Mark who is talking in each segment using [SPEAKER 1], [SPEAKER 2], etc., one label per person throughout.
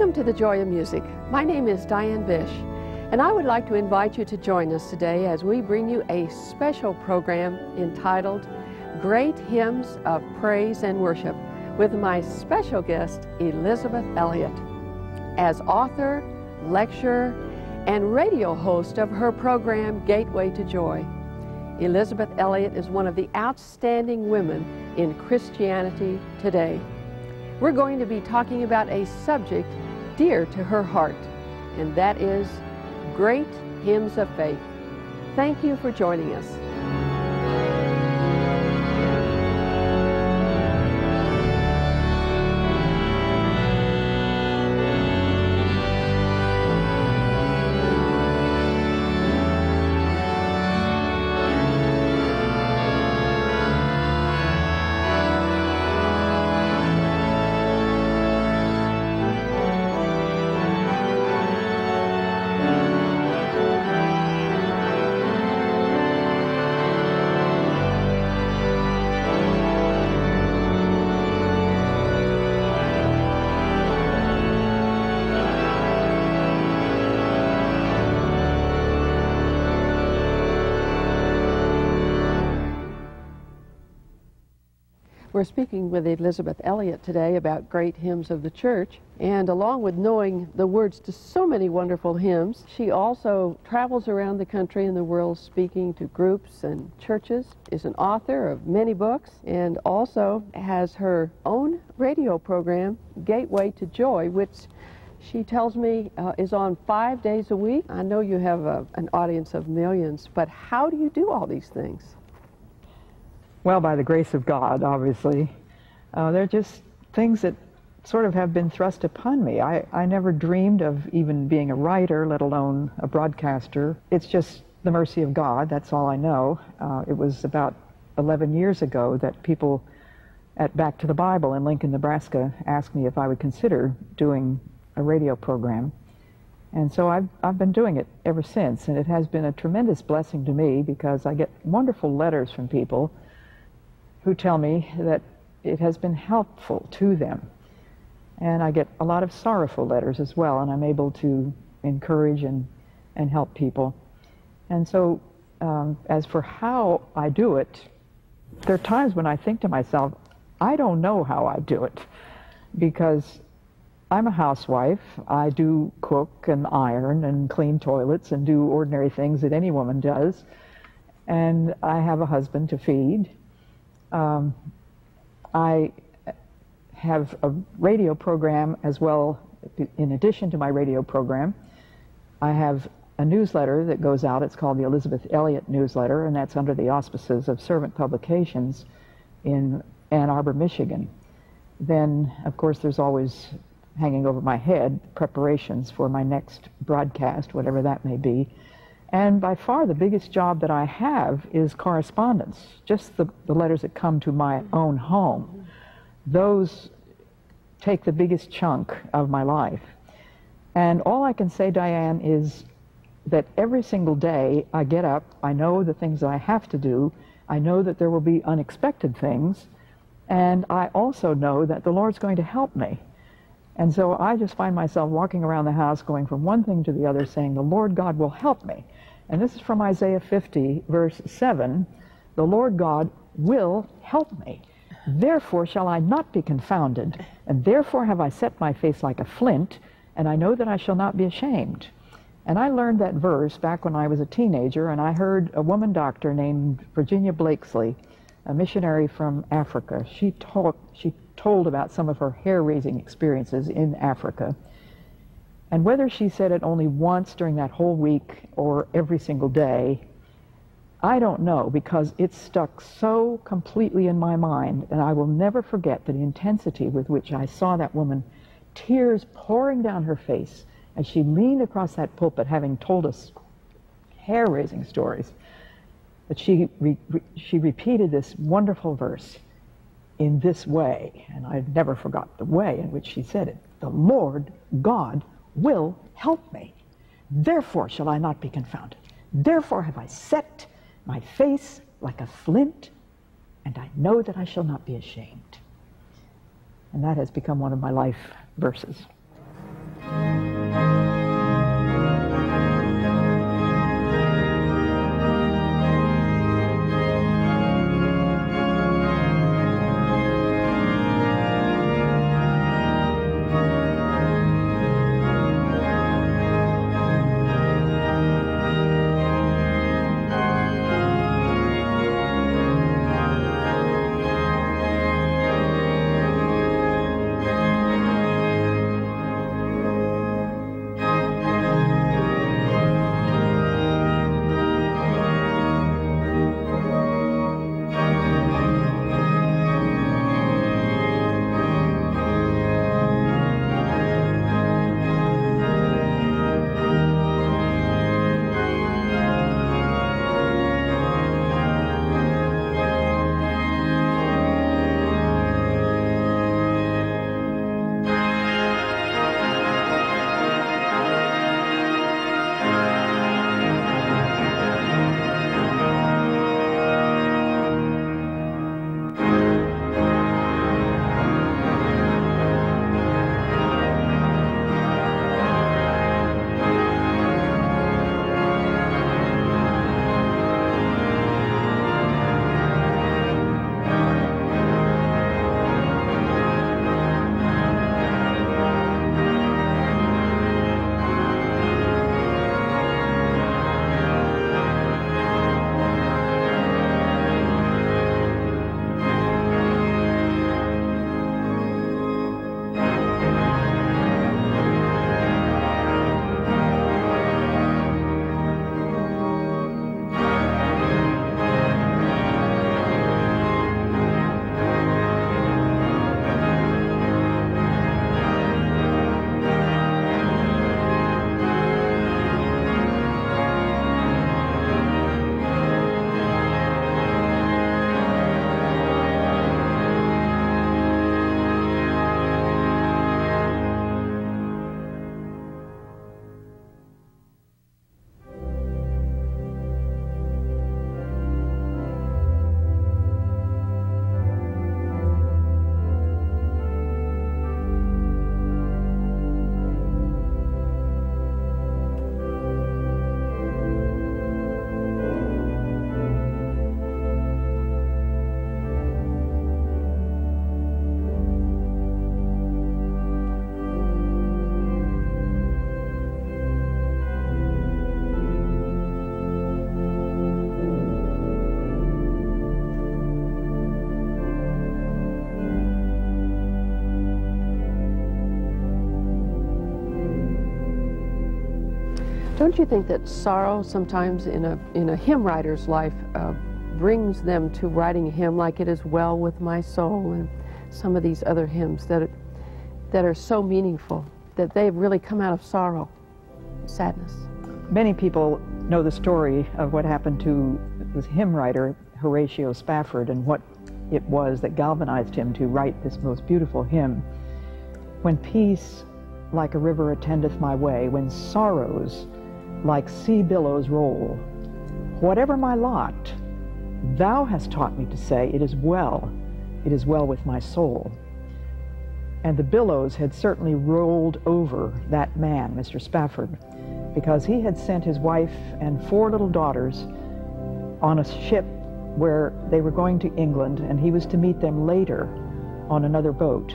[SPEAKER 1] Welcome to the Joy of Music. My name is Diane Bish, and I would like to invite you to join us today as we bring you a special program entitled Great Hymns of Praise and Worship with my special guest, Elisabeth Elliot. As author, lecturer, and radio host of her program, Gateway to Joy, Elisabeth Elliot is one of the outstanding women in Christianity today. We're going to be talking about a subject dear to her heart, and that is great hymns of faith. Thank you for joining us. We're speaking with Elisabeth Elliot today about great hymns of the church. And along with knowing the words to so many wonderful hymns, she also travels around the country and the world speaking to groups and churches, is an author of many books, and also has her own radio program, Gateway to Joy, which she tells me uh, is on five days a week. I know you have a, an audience of millions, but how do you do all these things?
[SPEAKER 2] Well, by the grace of God, obviously. Uh, they're just things that sort of have been thrust upon me. I, I never dreamed of even being a writer, let alone a broadcaster. It's just the mercy of God, that's all I know. Uh, it was about 11 years ago that people at Back to the Bible in Lincoln, Nebraska asked me if I would consider doing a radio program. And so I've, I've been doing it ever since, and it has been a tremendous blessing to me because I get wonderful letters from people who tell me that it has been helpful to them. And I get a lot of sorrowful letters as well, and I'm able to encourage and, and help people. And so, um, as for how I do it, there are times when I think to myself, I don't know how I do it because I'm a housewife. I do cook and iron and clean toilets and do ordinary things that any woman does. And I have a husband to feed um, I have a radio program as well, in addition to my radio program. I have a newsletter that goes out. It's called the Elisabeth Elliot Newsletter, and that's under the auspices of Servant Publications in Ann Arbor, Michigan. Then, of course, there's always hanging over my head preparations for my next broadcast, whatever that may be. And by far the biggest job that I have is correspondence, just the, the letters that come to my own home. Those take the biggest chunk of my life. And all I can say, Diane, is that every single day I get up, I know the things that I have to do, I know that there will be unexpected things, and I also know that the Lord's going to help me. And so I just find myself walking around the house going from one thing to the other saying, the Lord God will help me. And this is from Isaiah 50, verse 7. The Lord God will help me. Therefore shall I not be confounded, and therefore have I set my face like a flint, and I know that I shall not be ashamed. And I learned that verse back when I was a teenager, and I heard a woman doctor named Virginia Blakesley, a missionary from Africa. She, talk, she told about some of her hair-raising experiences in Africa. And whether she said it only once during that whole week or every single day, I don't know because it stuck so completely in my mind, and I will never forget the intensity with which I saw that woman, tears pouring down her face as she leaned across that pulpit, having told us hair-raising stories. But she re she repeated this wonderful verse in this way, and I never forgot the way in which she said it. The Lord God will help me. Therefore shall I not be confounded. Therefore have I set my face like a flint, and I know that I shall not be ashamed. And that has become one of my life verses.
[SPEAKER 1] Don't you think that sorrow sometimes in a, in a hymn writer's life uh, brings them to writing a hymn like it is well with my soul and some of these other hymns that are, that are so meaningful that they've really come out of sorrow, sadness.
[SPEAKER 2] Many people know the story of what happened to the hymn writer Horatio Spafford and what it was that galvanized him to write this most beautiful hymn. When peace like a river attendeth my way, when sorrows like sea billows roll, whatever my lot, Thou hast taught me to say, It is well, it is well with my soul. And the billows had certainly rolled over that man, Mr. Spafford, because he had sent his wife and four little daughters on a ship where they were going to England, and he was to meet them later on another boat.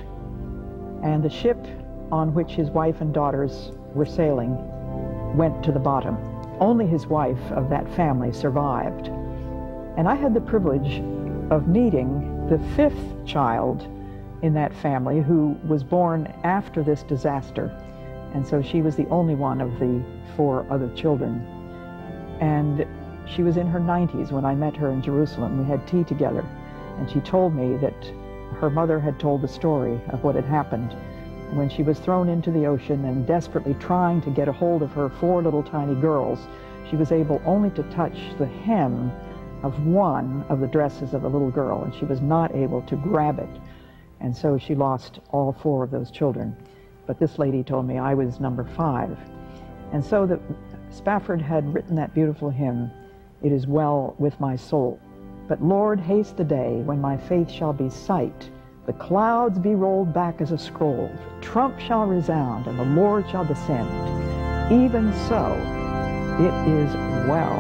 [SPEAKER 2] And the ship on which his wife and daughters were sailing went to the bottom. Only his wife of that family survived. And I had the privilege of meeting the fifth child in that family who was born after this disaster. And so she was the only one of the four other children. And she was in her 90s when I met her in Jerusalem. We had tea together. And she told me that her mother had told the story of what had happened when she was thrown into the ocean and desperately trying to get a hold of her four little tiny girls. She was able only to touch the hem of one of the dresses of the little girl, and she was not able to grab it. And so she lost all four of those children. But this lady told me I was number five. And so the, Spafford had written that beautiful hymn, It is Well with My Soul. But Lord, haste the day when my faith shall be sight, the clouds be rolled back as a scroll, trump shall resound, and the Lord shall descend. Even so, it is well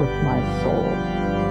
[SPEAKER 2] with my soul.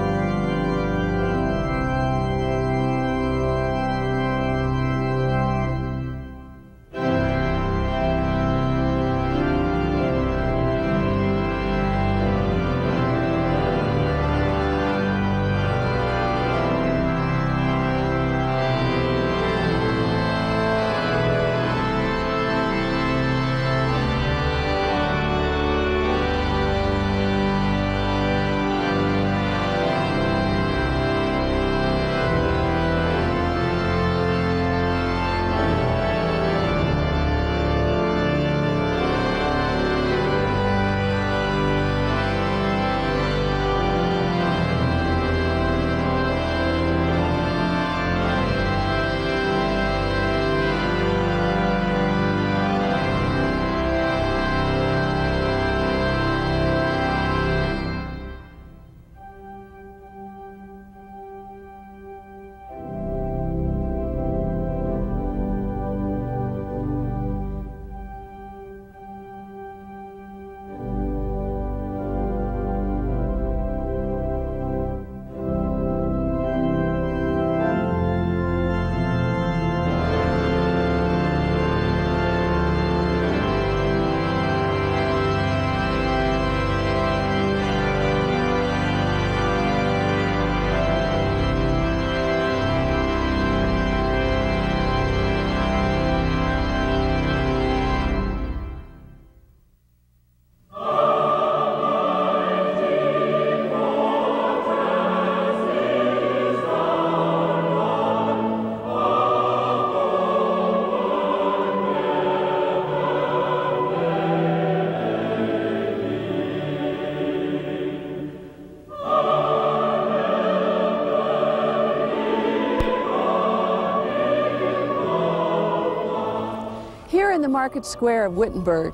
[SPEAKER 1] On the market Square of Wittenberg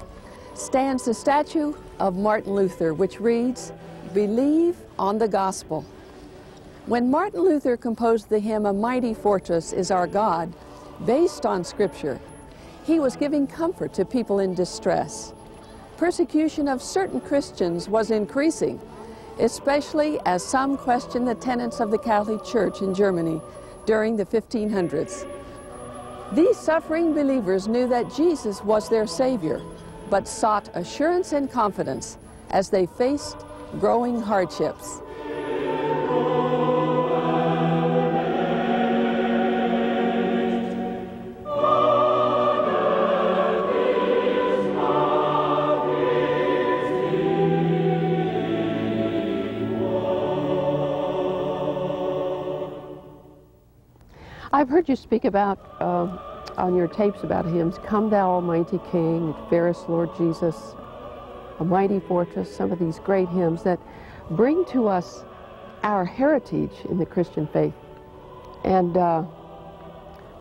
[SPEAKER 1] stands the statue of Martin Luther, which reads, Believe on the Gospel. When Martin Luther composed the hymn, A Mighty Fortress is Our God, based on Scripture, he was giving comfort to people in distress. Persecution of certain Christians was increasing, especially as some questioned the tenets of the Catholic Church in Germany during the 1500s. These suffering believers knew that Jesus was their Savior, but sought assurance and confidence as they faced growing hardships. I've heard you speak about uh, on your tapes about hymns, Come Thou Almighty King, Fairest Lord Jesus, A Mighty Fortress, some of these great hymns that bring to us our heritage in the Christian faith. And uh,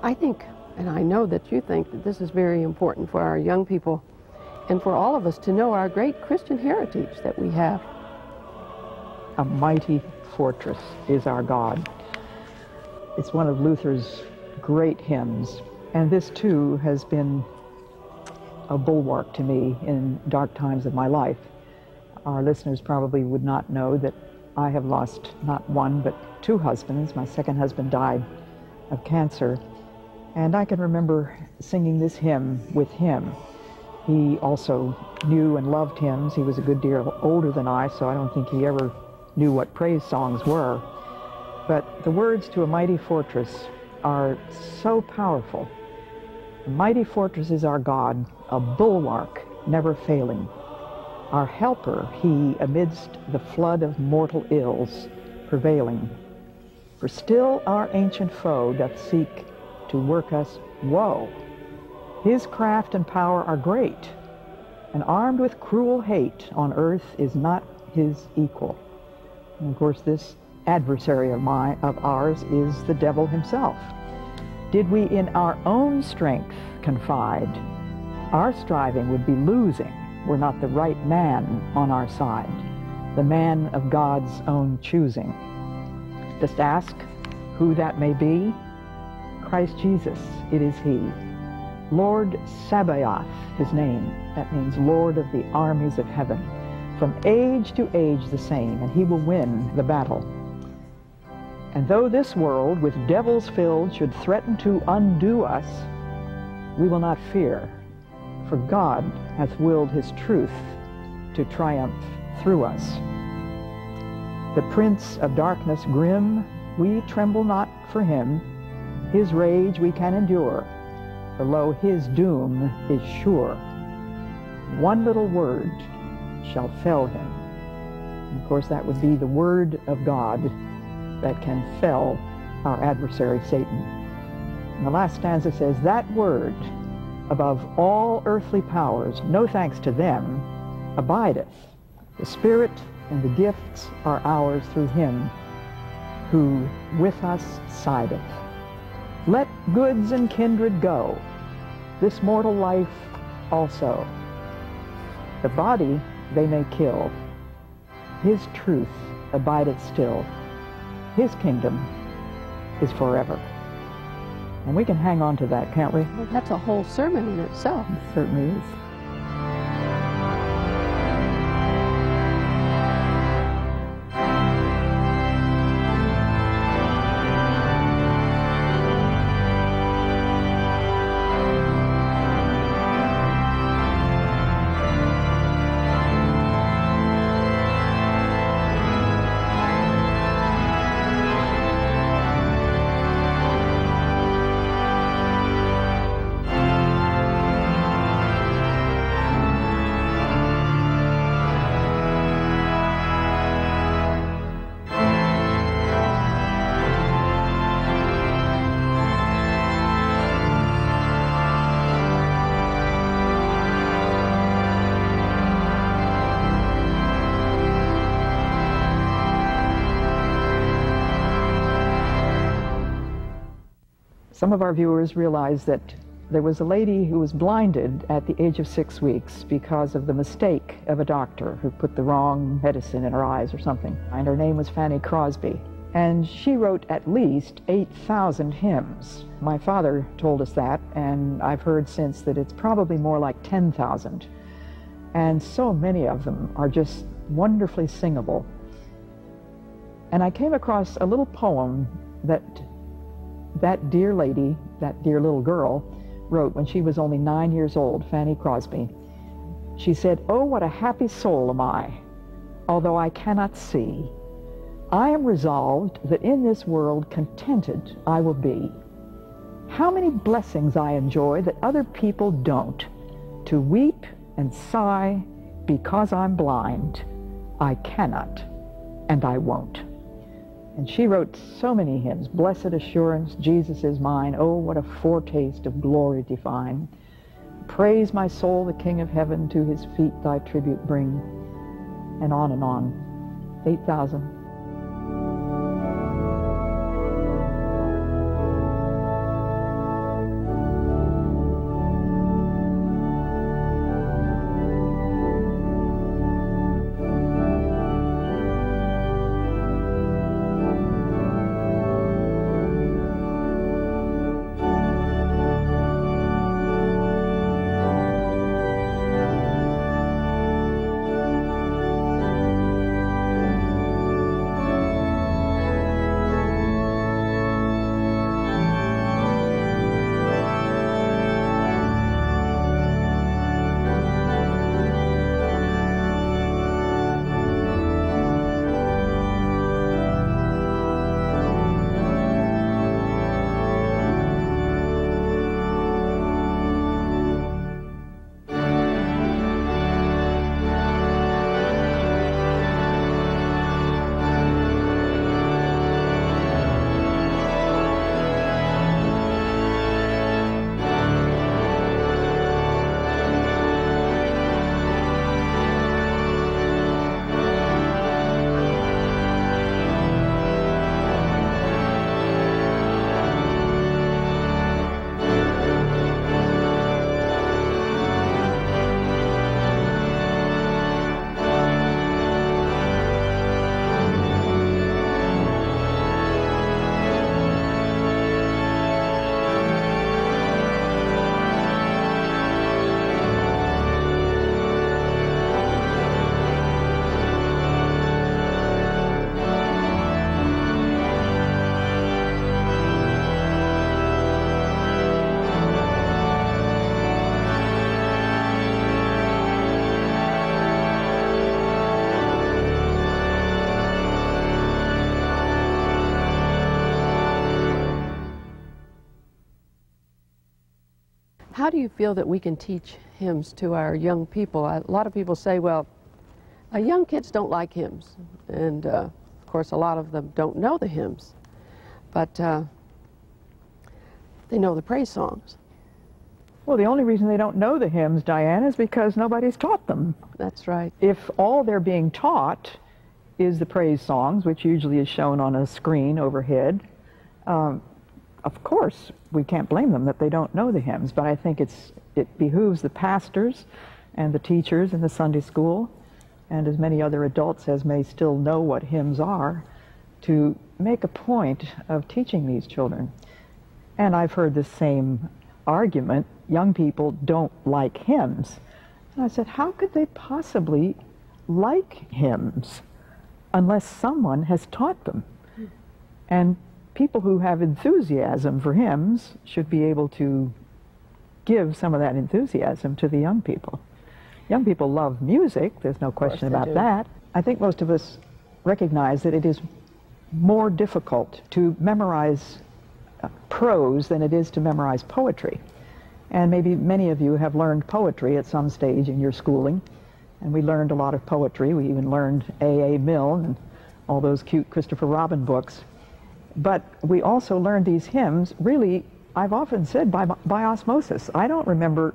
[SPEAKER 1] I think, and I know that you think, that this is very important for our young people and for all of us to know our great Christian heritage that we have.
[SPEAKER 2] A mighty fortress is our God. It's one of Luther's great hymns, and this too has been a bulwark to me in dark times of my life. Our listeners probably would not know that I have lost not one but two husbands. My second husband died of cancer, and I can remember singing this hymn with him. He also knew and loved hymns. He was a good deal older than I, so I don't think he ever knew what praise songs were. But the words to A Mighty Fortress are so powerful. A mighty fortress is our God, a bulwark never failing. Our helper, he amidst the flood of mortal ills prevailing. For still our ancient foe doth seek to work us woe. His craft and power are great, and armed with cruel hate on earth is not his equal. And of course, this adversary of mine of ours is the devil himself. Did we in our own strength confide, our striving would be losing were not the right man on our side, the man of God's own choosing. Just ask who that may be. Christ Jesus, it is he. Lord Sabaoth, his name. That means Lord of the armies of heaven. From age to age the same, and he will win the battle. And though this world with devils filled should threaten to undo us, we will not fear, for God hath willed his truth to triumph through us. The prince of darkness grim, we tremble not for him. His rage we can endure, for lo, his doom is sure. One little word shall fell him. And of course, that would be the word of God that can fell our adversary Satan. And the last stanza says, That word above all earthly powers, no thanks to them, abideth. The Spirit and the gifts are ours through him who with us sideth. Let goods and kindred go, this mortal life also. The body they may kill, his truth abideth still. His kingdom is forever. And we can hang on to that, can't we?
[SPEAKER 1] Well, that's a whole sermon in itself.
[SPEAKER 2] It certainly is. Some of our viewers realize that there was a lady who was blinded at the age of six weeks because of the mistake of a doctor who put the wrong medicine in her eyes or something. And her name was Fanny Crosby. And she wrote at least 8,000 hymns. My father told us that, and I've heard since that it's probably more like 10,000. And so many of them are just wonderfully singable. And I came across a little poem that that dear lady, that dear little girl, wrote when she was only nine years old, Fanny Crosby. She said, Oh, what a happy soul am I, although I cannot see. I am resolved that in this world contented I will be. How many blessings I enjoy that other people don't. To weep and sigh because I'm blind, I cannot and I won't. And she wrote so many hymns. Blessed Assurance, Jesus is mine. Oh, what a foretaste of glory divine. Praise my soul, the King of heaven, to his feet thy tribute bring. And on and on. 8,000.
[SPEAKER 1] How do you feel that we can teach hymns to our young people? A lot of people say, well, uh, young kids don't like hymns. And uh, of course, a lot of them don't know the hymns. But uh, they know the praise songs.
[SPEAKER 2] Well, the only reason they don't know the hymns, Diane, is because nobody's taught them.
[SPEAKER 1] That's right.
[SPEAKER 2] If all they're being taught is the praise songs, which usually is shown on a screen overhead, um, of course, we can't blame them that they don't know the hymns, but I think it's, it behooves the pastors and the teachers in the Sunday school, and as many other adults as may still know what hymns are, to make a point of teaching these children. And I've heard the same argument young people don't like hymns. And I said, how could they possibly like hymns unless someone has taught them? And people who have enthusiasm for hymns should be able to give some of that enthusiasm to the young people. Young people love music, there's no question about
[SPEAKER 1] do.
[SPEAKER 2] that. I think most of us recognize that it is more difficult to memorize uh, prose than it is to memorize poetry. And maybe many of you have learned poetry at some stage in your schooling. And we learned a lot of poetry. We even learned A.A. Milne and all those cute Christopher Robin books. But we also learned these hymns, really, I've often said, by, by osmosis. I don't remember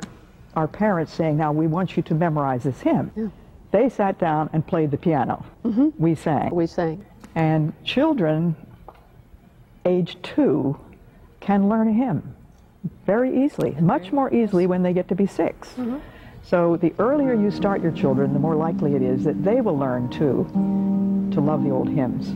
[SPEAKER 2] our parents saying, now we want you to memorize this hymn.
[SPEAKER 1] Yeah.
[SPEAKER 2] They sat down and played the piano.
[SPEAKER 1] Mm-hmm.
[SPEAKER 2] We sang.
[SPEAKER 1] We sang.
[SPEAKER 2] And children, age two, can learn a hymn very easily, much more easily when they get to be 6
[SPEAKER 1] Mm-hmm.
[SPEAKER 2] So the earlier you start your children, the more likely it is that they will learn too to love the old hymns.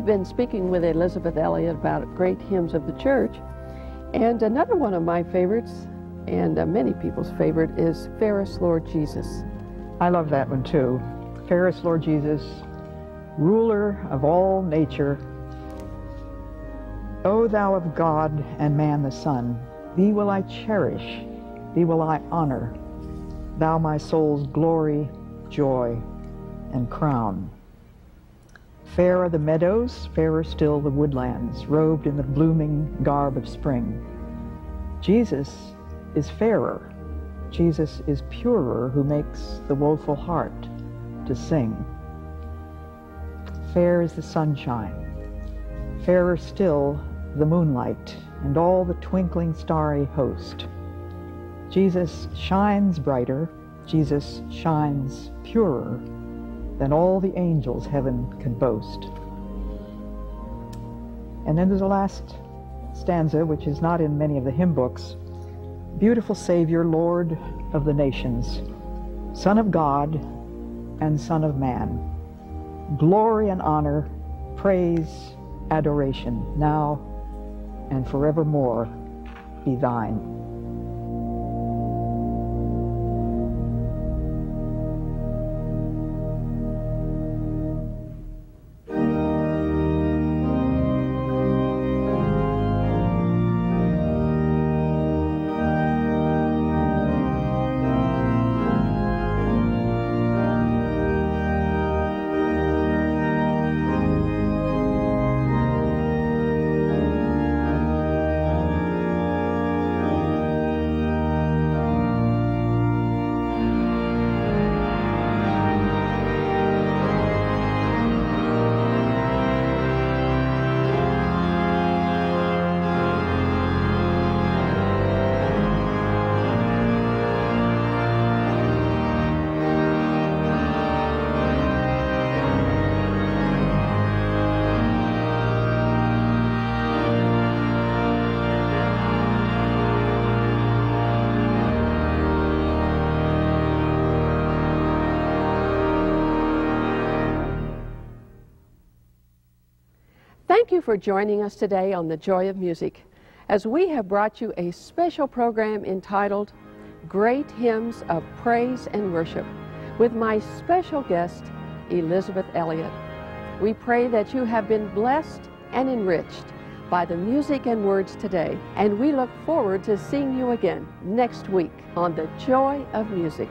[SPEAKER 1] We've been speaking with Elisabeth Elliot about great hymns of the church, and another one of my favorites, and uh, many people's favorite, is Fairest Lord Jesus.
[SPEAKER 2] I love that one too. Fairest Lord Jesus, ruler of all nature, O thou of God and man the Son, thee will I cherish, thee will I honor, thou my soul's glory, joy, and crown. Fair are the meadows, fairer still the woodlands, robed in the blooming garb of spring. Jesus is fairer, Jesus is purer, who makes the woeful heart to sing. Fair is the sunshine, fairer still the moonlight, and all the twinkling starry host. Jesus shines brighter, Jesus shines purer than all the angels heaven can boast. And then there's the last stanza, which is not in many of the hymn books. Beautiful Savior, Lord of the nations, Son of God and Son of man, glory and honor, praise, adoration, now and forevermore be thine.
[SPEAKER 1] Thank you for joining us today on The Joy of Music as we have brought you a special program entitled Great Hymns of Praise and Worship with my special guest, Elisabeth Elliot. We pray that you have been blessed and enriched by the music and words today, and we look forward to seeing you again next week on The Joy of Music.